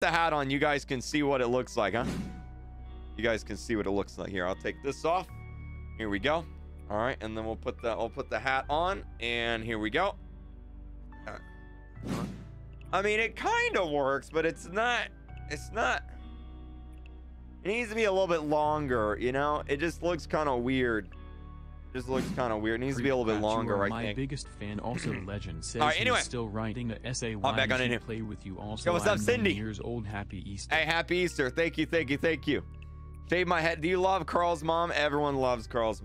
the hat on, you guys can see what it looks like, huh? You guys can see what it looks like here. I'll take this off. Here we go. All right, and then we'll put the I'll put the hat on, and here we go. Uh, I mean, it kind of works, but it's not. It's not. It needs to be a little bit longer, you know. It just looks kind of weird. Just looks kind of weird. It needs to be a little bit you uh, longer, I my think. biggest fan. Also, Legend says All right, anyway. he's still writing a essay. Why back on in he here. play with you? Also, Yo, what's up, Cindy? Years old. Happy Easter. Hey, happy Easter. Thank you, thank you, thank you. Shave my head. Do you love Carl's mom? Everyone loves Carl's